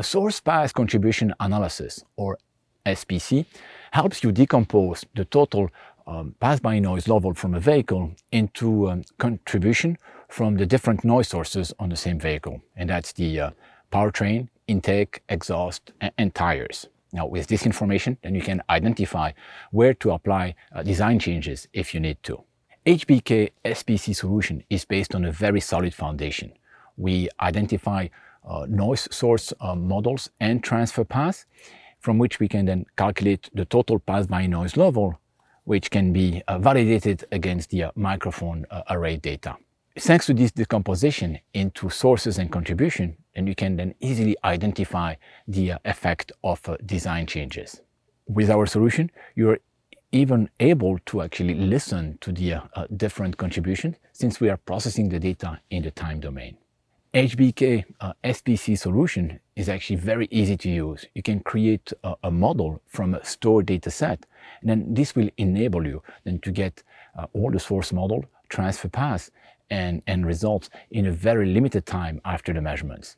A source path contribution analysis, or SPC, helps you decompose the total um, pass-by noise level from a vehicle into um, contribution from the different noise sources on the same vehicle. And that's the uh, powertrain, intake, exhaust, and, and, tires. Now, with this information, then you can identify where to apply uh, design changes if you need to. HBK SPC solution is based on a very solid foundation. We identify noise source uh, models and transfer paths, from which we can then calculate the total pass-by noise level, which can be uh, validated against the uh, microphone uh, array data. Thanks to this decomposition into sources and contribution, and you can then easily identify the uh, effect of design changes. With our solution, you're even able to actually listen to the uh, different contributions since we are processing the data in the time domain. HBK uh, SPC solution is actually very easy to use. You can create a, a, model from a stored data set, and then this will enable you then to get uh, all the source model, transfer paths, and, and results in a very limited time after the measurements.